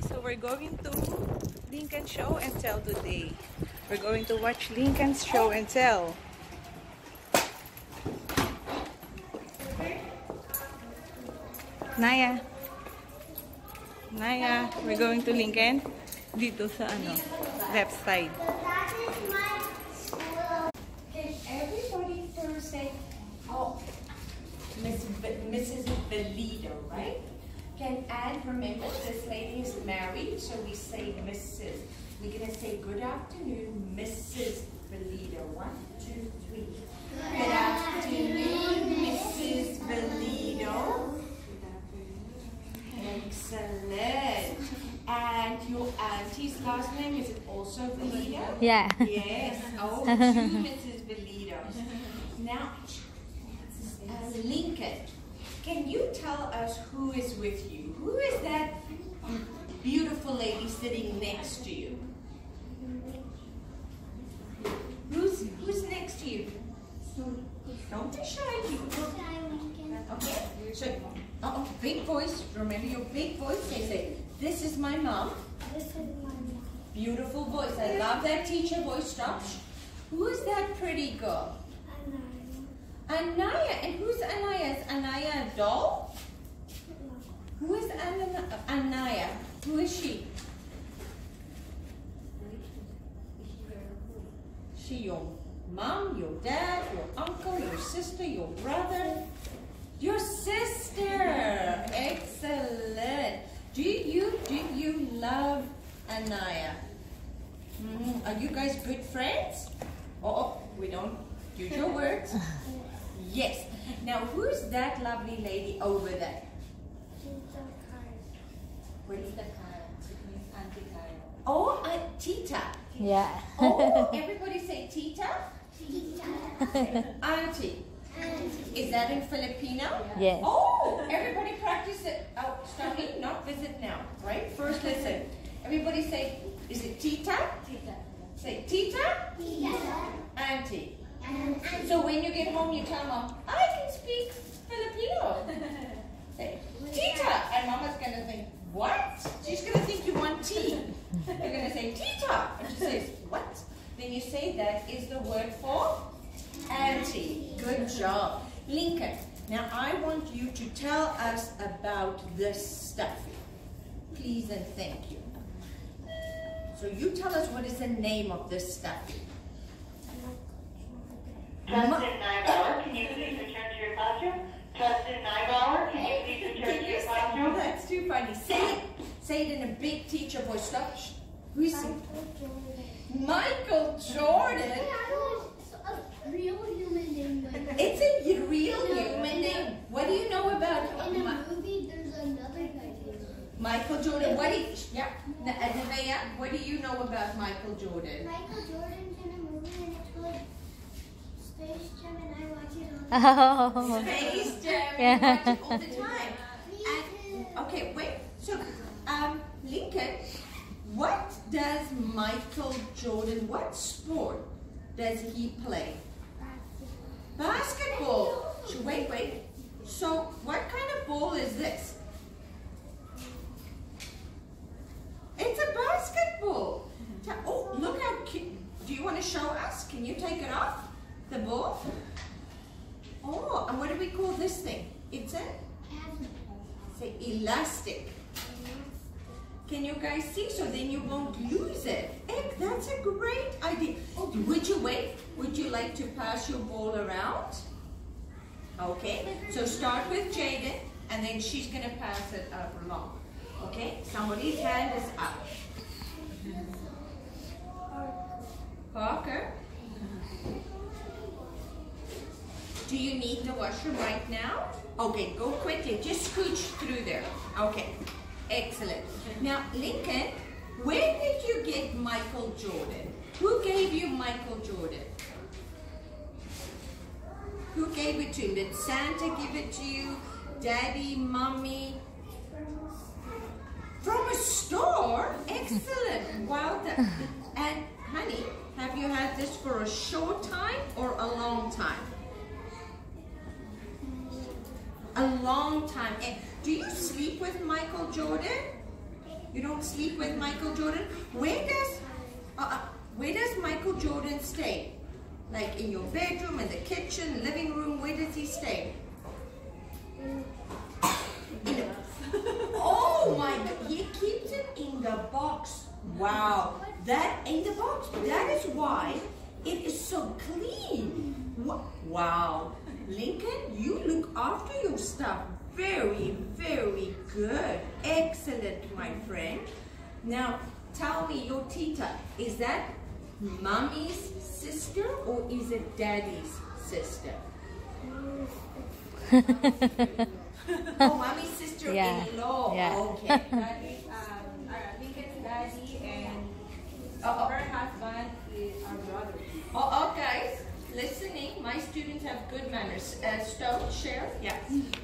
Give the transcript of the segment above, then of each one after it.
So we're going to Lincoln Show and Tell today. We're going to watch Lincoln's Show and Tell. Naya. Naya, we're going to Lincoln. Dito sa ano, left side. Can everybody first say, oh, Miss Mrs. Valido, right? Can Anne remember this lady is married, so we say Mrs. We're gonna say good afternoon, Mrs. Valido. One, two, three. Good afternoon, Mrs. Valido. Excellent. And your auntie's last name is it also Valido? Yeah. Yes. Oh, two Mrs. Validos. Now, uh, Lincoln, can you tell us who is with you? Who is that beautiful lady sitting next to you? Who's who's next to you? Don't be shy. You Okay. So, uh, big voice. Remember your big voice. They say, this is my mom. This is my mom. Beautiful voice. I love that teacher voice. Stop. Who is that pretty girl? Anaiah. And who's Anaiah? Is Anaiah a doll? Who is Anaiah? Who is she? She your mom, your dad, your uncle, your sister, your brother? Your sister. Excellent. Do you do you love Anaiah? Mhm. Are you guys good friends? Oh, oh, we don't use your words. Yes. Now, who's that lovely lady over there? What is the Karen? It means Auntie Karen. Oh, uh, Tita. Yeah. Oh, everybody say Tita. Tita. Auntie. Auntie. Is that in Filipino? Yes. Oh, everybody practice it. Oh, study, not visit now, right? First listen. Everybody say, is it Tita? Tita. Say Tita? Tita, Auntie. So when you get home, you tell mom, I can speak Filipino. Say, Tita. And mama's going to think, what? She's going to think you want tea. You're going to say, Tita. And she says, what? Then you say that is the word for auntie. Good job. Lincoln, now I want you to tell us about this stuff. Please and thank you. So you tell us what is the name of this stuff. Justin Nybauer, can you please return to your classroom? Justin Nybauer, can you please return to your say, classroom? that's too funny. Say it. Say it in a big teacher voice. Stop. Shh. Who's Michael Jordan? real human name. It's a real human name. What do you know about In a movie, there's another guy. Michael Jordan? What do you, yeah, N- Nevaeh, what do you know about Michael Jordan? Michael Jordan's in a movie and it's called Space Jam and I watch it all the Oh. Space Jam. Yeah. You watch it all the time. And, okay, wait. So, um, Lincoln, what does Michael Jordan, what sport does he play? Basketball. So wait, wait. So what kind of ball is this? It's a basketball. Oh, look how cute. Do you want to show us? Can you take it off? The ball? Oh, and what do we call this thing? It's a, say, elastic. Can you guys see? So then you won't lose it. Egg, that's a great idea. Oh, would you wait? Would you like to pass your ball around? Okay, so start with Jaden, and then she's going to pass it up along. Okay, somebody's hand is up. Parker, do you need the washroom right now? Okay, go quickly. Just scooch through there. Okay, excellent. Now, Lincoln, where did you get Michael Jordan? Who gave you Michael Jordan? Who gave it to you? Did Santa give it to you? Daddy, mommy? From a store? Excellent. Done. And honey, have you had this for a short time or a long time? A long time. And do you sleep with Michael Jordan? You don't sleep with Michael Jordan? Where does uh, uh, where does Michael Jordan stay? Like in your bedroom, in the kitchen, living room, where does he stay? In the- oh my god, he keeps it in the box. Wow, that in the box. That is why it is so clean. Wow, Lincoln, you look after your stuff very, very good. Excellent, my friend. Now, tell me, your tita, is that mommy's sister or is it daddy's sister? oh, mommy's sister-in-law. Yeah. Okay. That is um, Lincoln's daddy and Oh, her husband is our brother. oh, guys, listening. My students have good manners. Uh, Stone, share. Yeah.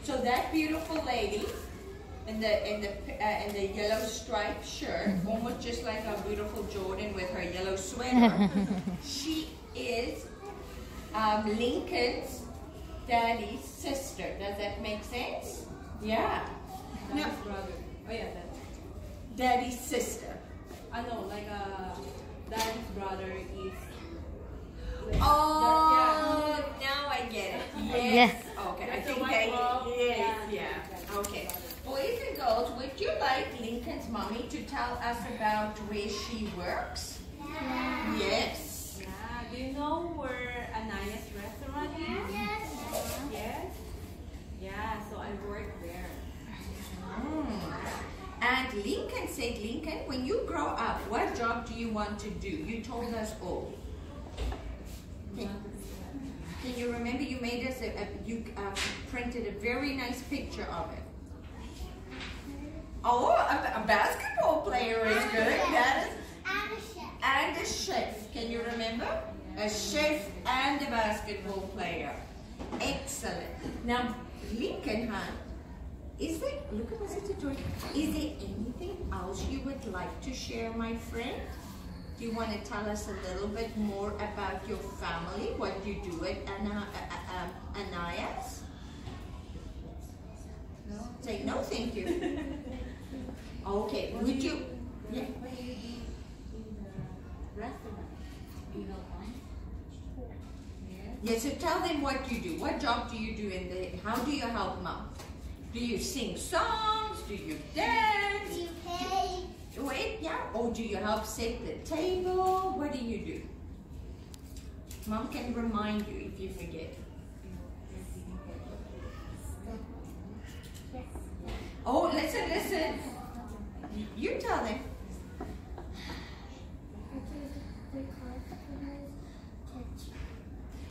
So that beautiful lady in the in the uh, in the yellow striped shirt, almost just like our beautiful Jordan with her yellow sweater. she is um, Lincoln's daddy's sister. Does that make sense? Yeah. Daddy's brother. Oh yeah, that. Daddy's sister. I know, like uh, daddy's brother is. Oh, yeah. now I get it. Yes. Yes. Okay, I think white I robe. yes, Yeah. yeah. Okay. Boys and girls, would you like Lincoln's mommy to tell us about where she works? Yes. Yeah. Do you know where Anaya's restaurant is? Yes. Yes. Yeah. So I work there. Mm. And Lincoln said, Lincoln, when you grow up, what job do you want to do? You told us all. Can, can you remember you made us a, a you uh, printed a very nice picture of it? Oh, a, a basketball player is good. That is, I'm a chef. and a chef. Can you remember? A chef and a basketball player. Excellent. Now, Lincoln, huh? Is there, look at Mr. George, is there anything else you would like to share, my friend? Do you want to tell us a little bit more about your family, what you do at Ana, uh, uh, um, Anaya's? No. Say no, thank you. okay, would you? Yeah. What do you do in the restaurant? You know, Yeah, so tell them what you do. What job do you do in the, how do you help mom? Do you sing songs? Do you dance? You pay. Wait, yeah. Or do you help set the table? What do you do? Mom can remind you if you forget. Oh, listen, listen. You tell them.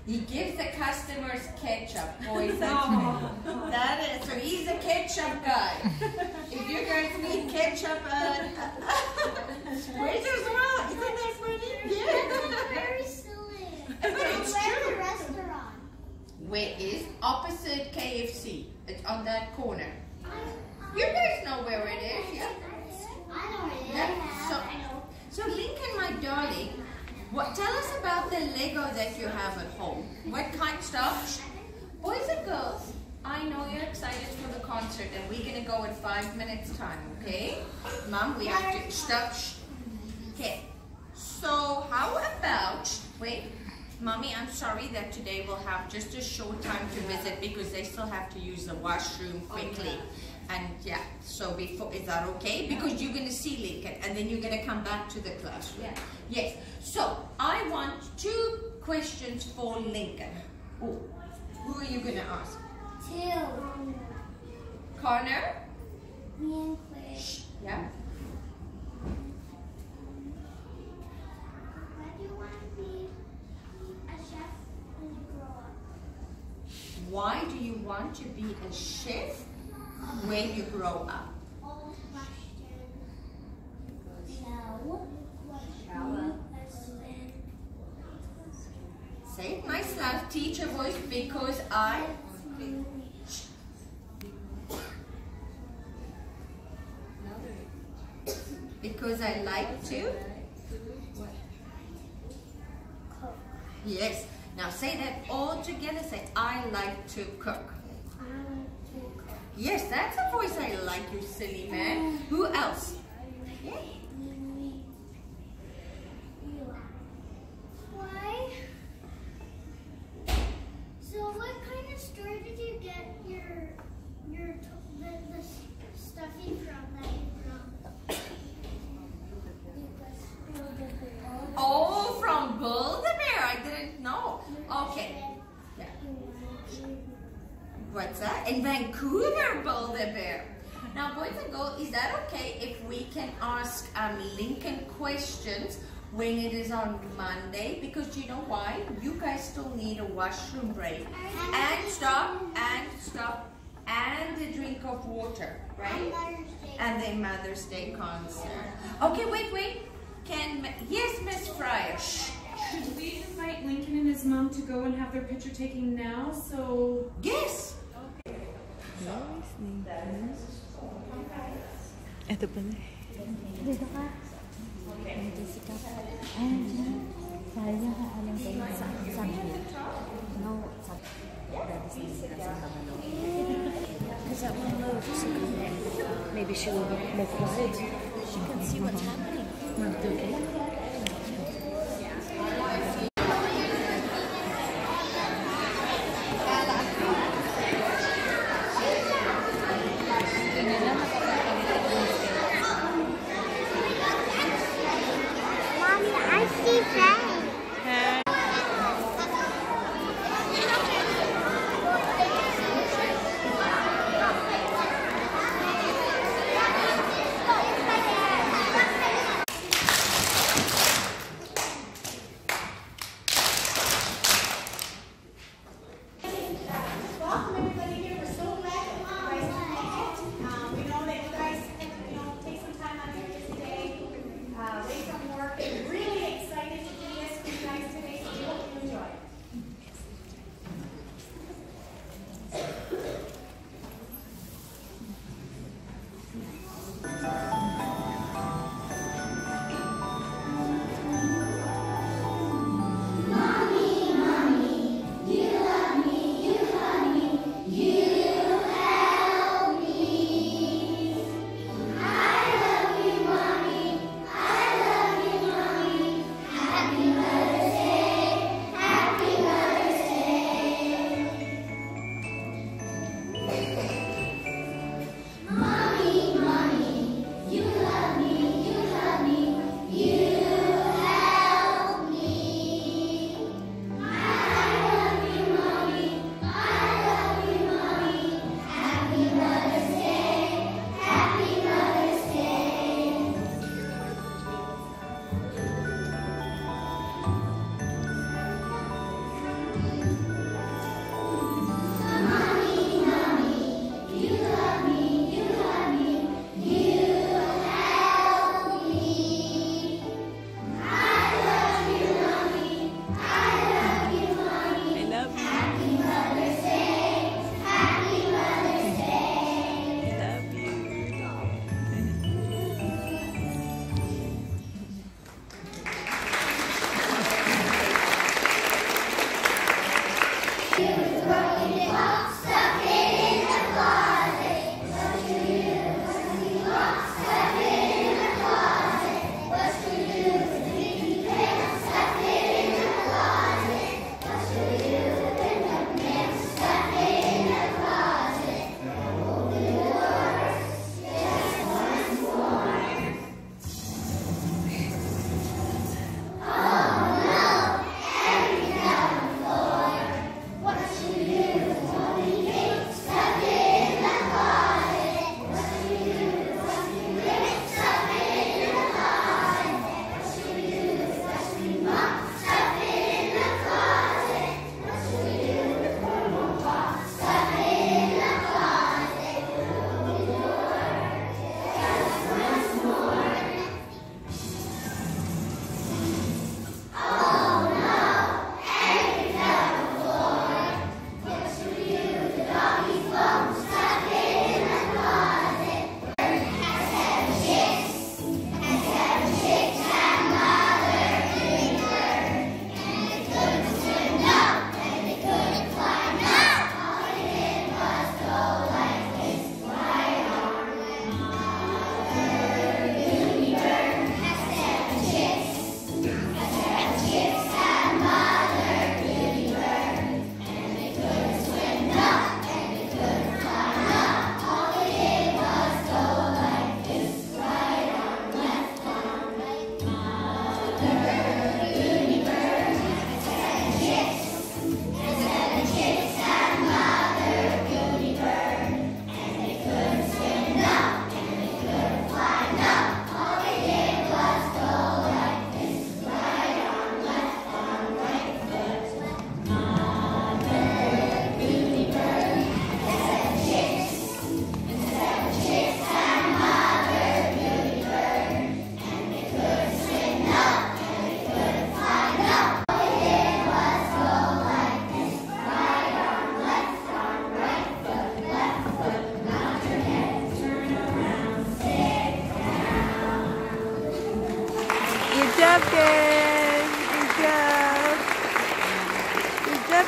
He gives the customers ketchup. Boys, that's That is, so he's a ketchup guy. if you guys need ketchup, uh, where's your smile? Isn't that funny? Yeah. Very silly. But it's Where's the restaurant? Where is opposite KFC? It's on that corner. You guys know where it is, yeah? I know it. Yeah. So, so Lincoln, my darling, what? Tell us about the Lego that you have at home. What kind of stuff? Boys and girls, I know you're excited for the concert, and we're gonna go in five minutes time. Okay, Mom, we have to stop. Okay. So how about wait? Mommy, I'm sorry that today we'll have just a short time to visit because they still have to use the washroom quickly. Oh, And yeah, so before, is that okay? Because you're gonna see Lincoln and then you're gonna come back to the classroom. Yeah. Yes, so I want two questions for Lincoln. Oh, who are you gonna ask? Two. Connor? Me and Claire. Yeah. Why do you want to be a chef when you grow up? Why do you want to be a chef when you grow up? Say it nice loud teacher voice because I because I like to. Yes. Now say that all together. Say I like to cook. I like to cook. Yes, that's a voice I like, you silly man. Mm. Who else? Boys and girls, is that okay if we can ask um, Lincoln questions when it is on Monday? Because you know why? You guys still need a washroom break. And stop, and stop, and a drink of water, right? And then Mother's Day concert. Okay, wait, wait. Can, yes, Miss Fryer. Shh. Should we invite Lincoln and his mom to go and have their picture taken now? So Yes. Ito pala. Dito eh. ka. Dito si Ayan siya. Sayang ka alam ko yung sa sabi. No, sabi. That is the Because that one load, she can, maybe she will be more quiet. She can see what's happening. Okay. Thank you.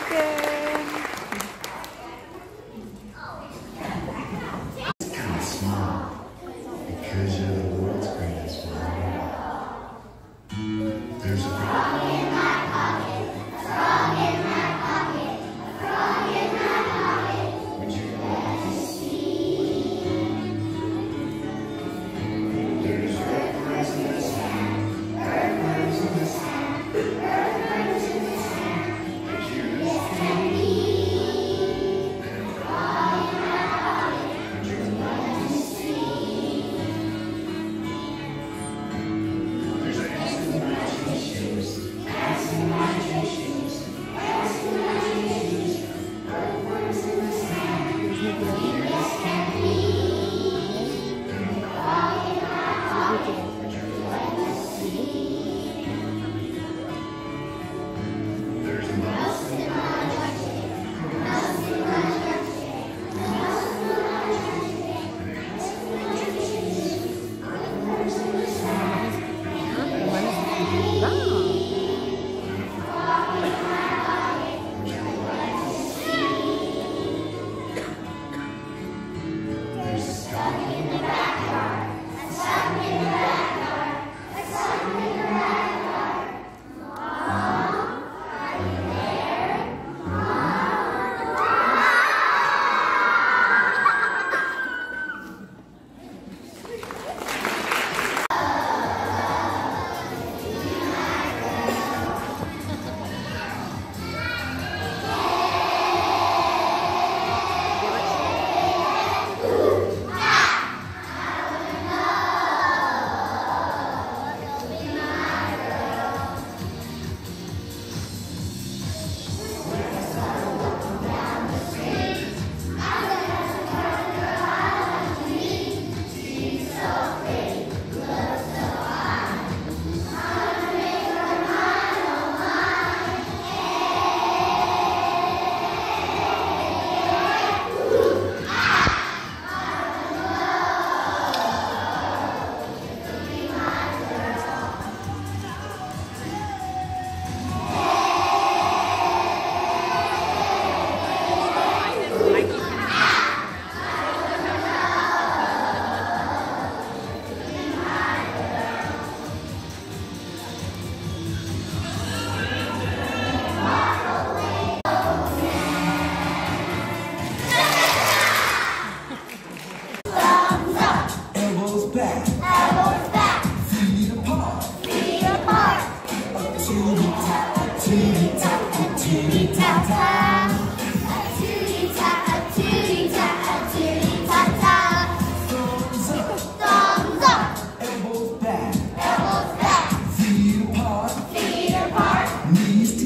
Good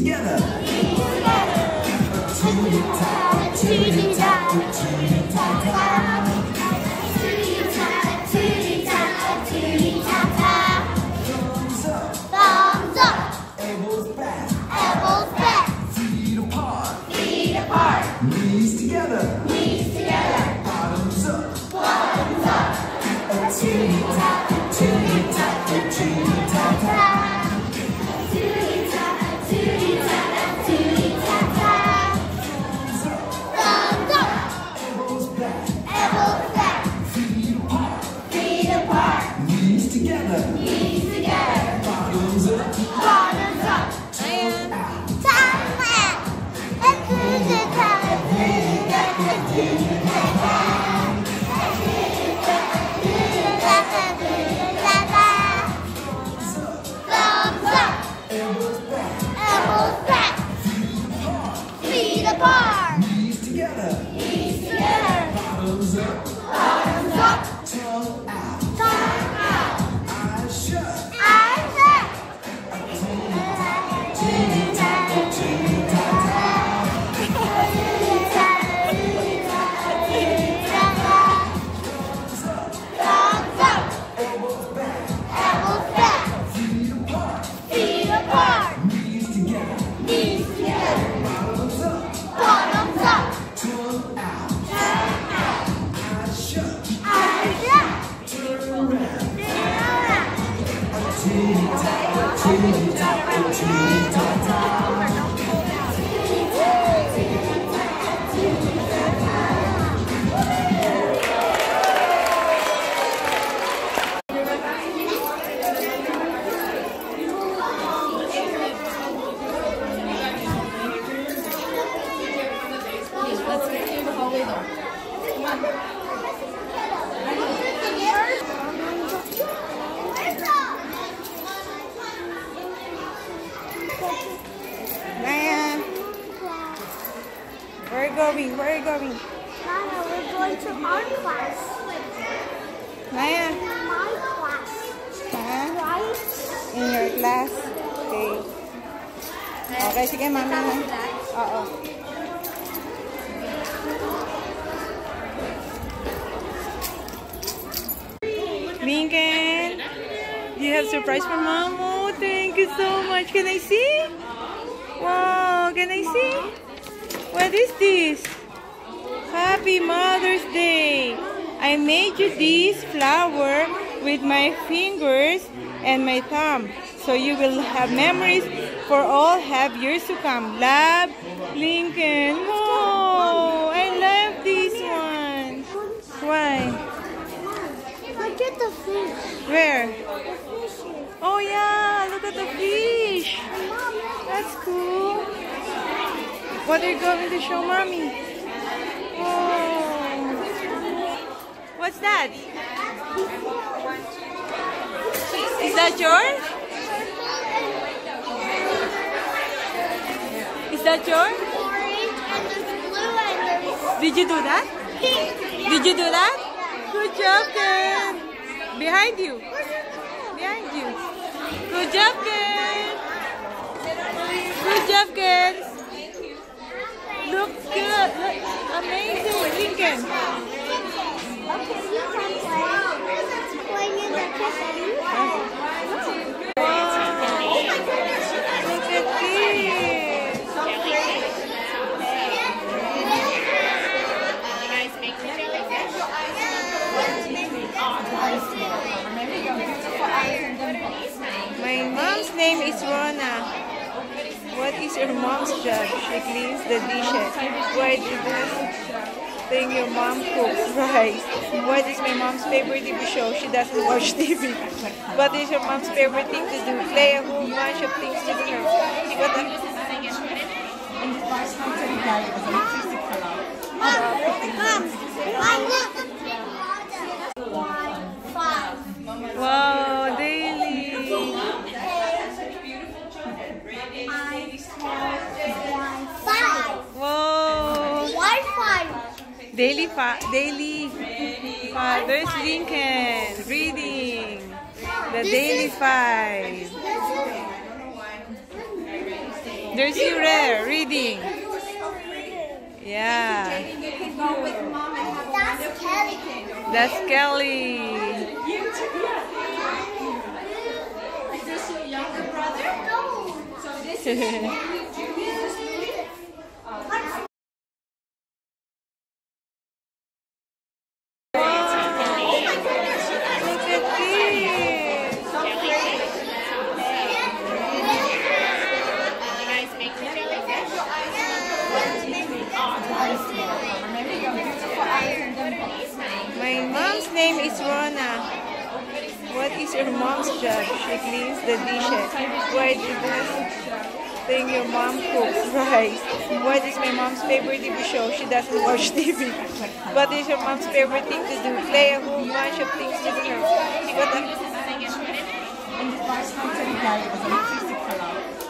together. Let's In your class? Okay. Okay, sige, mami. Oo. Lincoln, do you have surprise for mom? Oh, thank you so much. Can I see? Wow, can I see? What is this? Happy Mother's Day! I made you this flower with my fingers and my thumb. So you will have memories for all have years to come. Love, Lincoln. Oh, I love this one. Why? Look at the fish. Where? Oh yeah, look at the fish. That's cool. What are you going to show mommy? Oh. What's that? Is that yours? Is that yours? Did you do that? Did you do that? Good job, Ken. Behind you. Behind you. Good job, Ken. Good job, Ken. Look good. Look amazing, Lincoln. Okay, you can play. Playing in the kitchen. Wow. Look at this. My mom's name is Rona. What is your mom's job? She cleans the dishes. Why do this thing your mom cooks? Right. What is my mom's favorite TV show? She doesn't watch TV. What is your mom's favorite thing to do? Play a whole bunch of things with her. What the- Mom, Mom, look. Five. Wow, daily. Five. Whoa. Five? Daily fa daily Father's Lincoln reading the daily five. There's you there reading. Yeah, That's Kelly. that's Kelly. Look at this. My mom's name is Rona. What is your mom's job? She cleans the dishes. Why do this thing your mom cooks? Right. What is my mom's favorite TV show? She doesn't watch TV. What is your mom's favorite thing to do? Play a whole bunch of things with her. What the-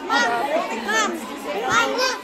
Mom, Mom, look.